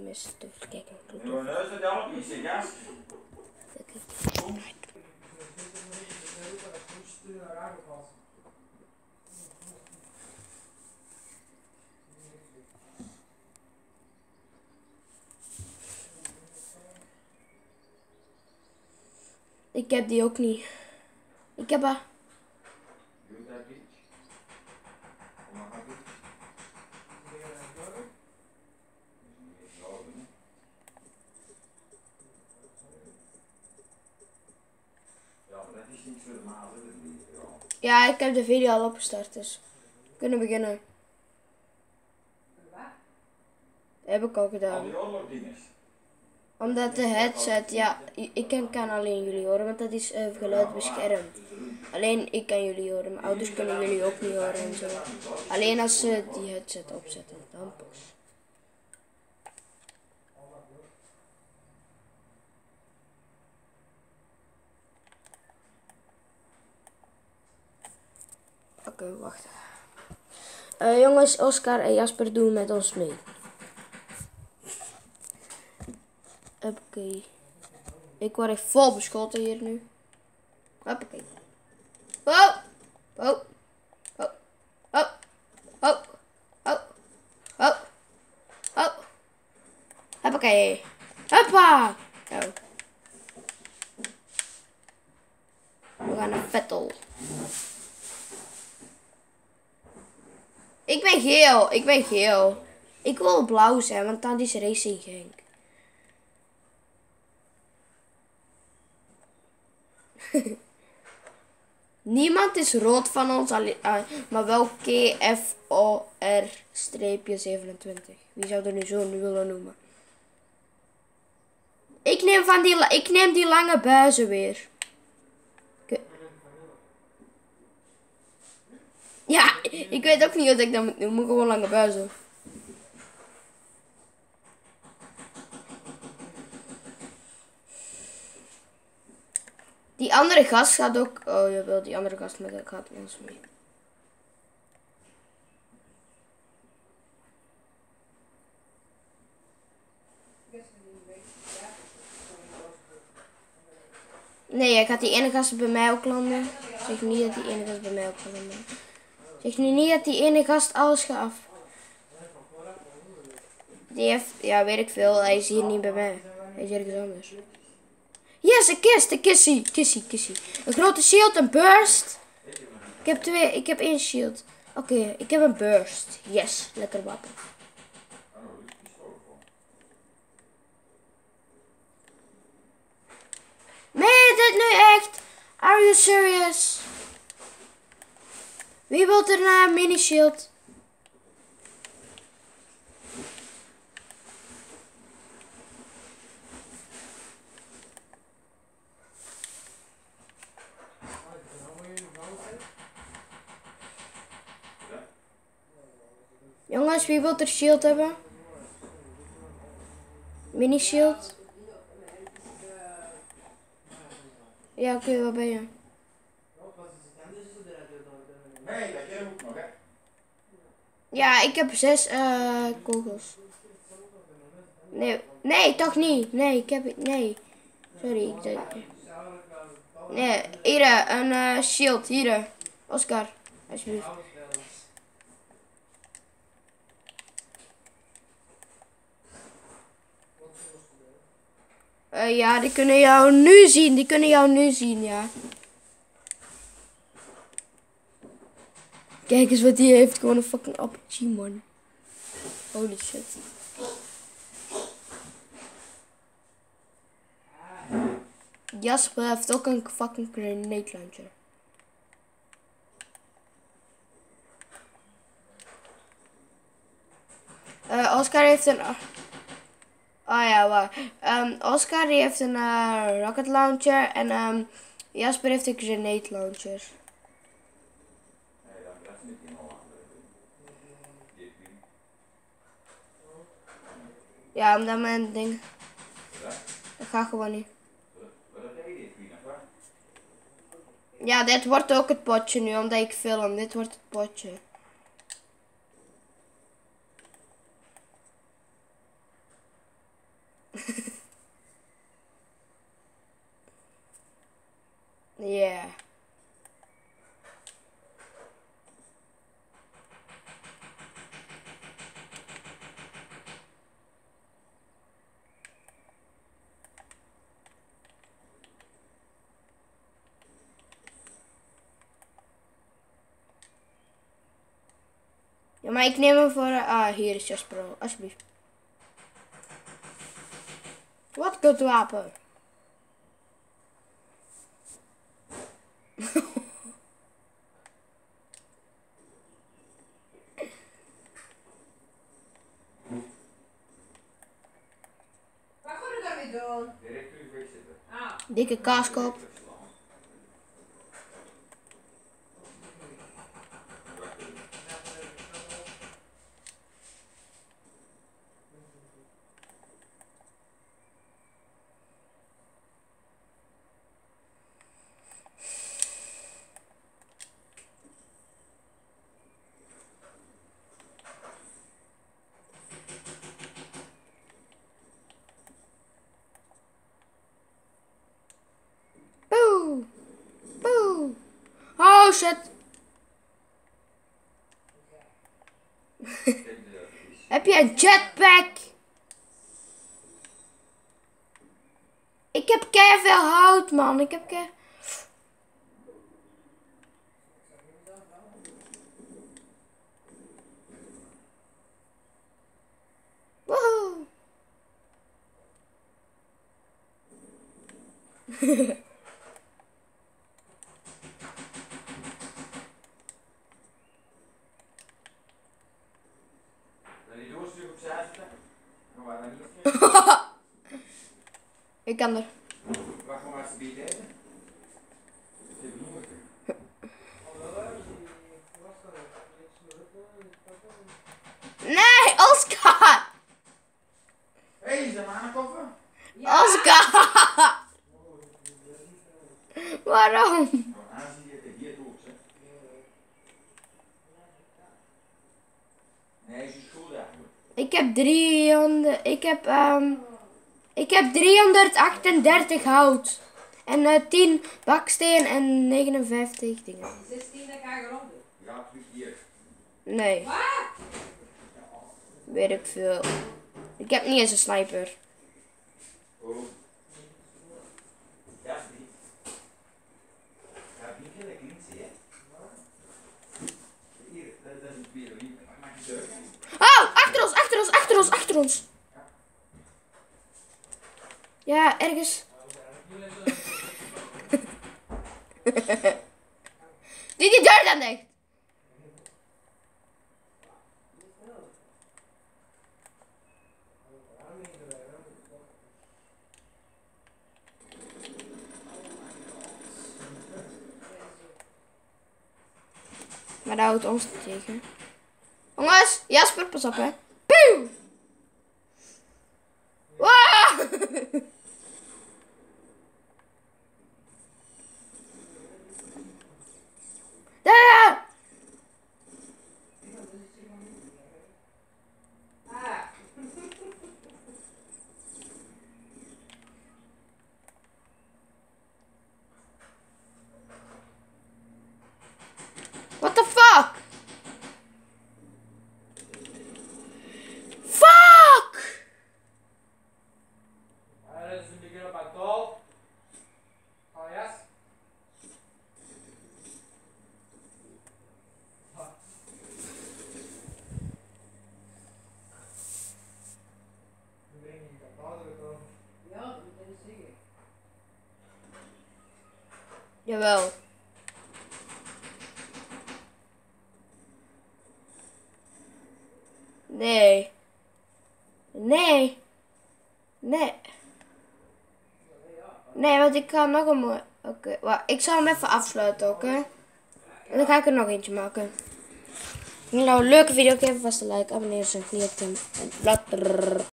mis. Dus kijken. Doe neus dat allemaal niet, zeg gas. Ik heb die ook niet. Ik heb haar. Doe dat niet. Kom maar, gaat goed. Ja, maar dat is niet voor de maat, hè, dat is niet. Ja. Ik heb de video al opgestart, dus we kunnen beginnen. Dat heb ik al gedaan. Omdat de headset, ja, ik kan, kan alleen jullie horen, want dat is uh, geluid beschermd. Alleen ik kan jullie horen, mijn ouders kunnen jullie ook niet horen en zo. Alleen als ze die headset opzetten, dan pas. Oké, wacht. Eh, jongens, Oscar en Jasper doen met ons mee. Oké. Ik word echt vol beschoten hier nu. Hoppakee. Oh! Oh! Oh! Oh! Oh! Oh! Oh! Oh! Hoppakee. Hoppa! Oh. We gaan naar Vettel. Ik ben geel. Ik ben geel. Ik wil blauw zijn, want dan is Racing Genk. Niemand is rood van ons, ah, maar wel KFOR-27. Wie zou er nu zo nu willen noemen? Ik neem, van die, ik neem die lange buizen weer. Ik- Ja, ik weet ook niet wat ik dat moet noemen, gewoon lange buizen. Die andere gast gaat ook. Oh jawel, die andere gast met gaat ons mee. Nee, hij gaat die ene gast bij mij ook landen. Zeg niet dat die ene gast bij mij ook landen. Zeg nu niet dat die ene gast alles gaat af. Die heeft, ja weet ik veel, hij is hier niet bij mij. Hij is ergens anders. Yes, een kist, een kissie, kissie, kissie. Een grote shield, een burst. Ik heb twee, ik heb één shield. Oké, ik heb een burst. Yes, lekker wapen. Nee, dit nu echt? Are you serious? Wie wil er naar een mini shield? Jongens, wie wil er shield hebben? Mini shield? Ja, oké, waar ben je? Ja, ik heb zes eh kogels. Nee, nee, toch niet. Nee, ik heb Nee. Sorry, ik zei. Nee, hier, een eh, shield. Hier, eh. Oscar. Alsjeblieft. Eh, ja, die kunnen jou nu zien. Die kunnen jou nu zien, ja. Kijk eens wat hij heeft. Gewoon een fucking appeltje, man. Holy shit. Jasper heeft ook een fucking grenade launcher. Eh, Oscar heeft een... Oh ja, waar. Ehm, Oscar die heeft een eh, rocket launcher en ehm, Jasper heeft een grenade launcher. Ja, omdat mijn ding... Dat gaat gewoon niet. Wat heb je Ja, dit wordt ook het potje nu, omdat ik film. Dit wordt het potje. yeah. Ja, maar ik neem hem voor... eh, ah, hier is Jasper, alsjeblieft. Wat kut wapen. Wat ga je daarmee doen? Direct terug wegzetten. Ah, Dikke kaaskop. Boe. Boe. Heb je een jetpack? Ik heb veel hout, man. Ik heb ke... Woehoe. Dan die doos terug opzij zetten. Dan gaan we dan niet Ik kan er. Eten? Ik heb honger. Nee, Oscar! Hé, hey, is dat koffer? Oscar! Waarom? Nou, aanzien je het hier doos, hè. Ik heb 300. Ik heb, ehm ik heb 338 hout. En eh 10 baksteen en 59 dingen. 16 dat ga je rond. Ja, terug hier. Nee, Wat? weet ik veel. Ik heb niet eens een sniper. Oh. Ja, is niet. Ja, niet heel lekker niet, zie je. Hier, dat, dat is een tweede lief. Maak je deur. Oh, achter ons, achter ons, achter ons. Ja, ergens. Doe die deur dan dicht. Maar dat houdt ons niet tegen. Jongens, Jasper, pas op hè. Jawel. Nee. Nee. Nee. Nee, want ik kan nog een mooi. Oké, wacht. Ik zal hem even afsluiten, oké? En dan ga ik er nog eentje maken. Nou, leuke video. Geef vast een like, abonneer, niet op hem. En later.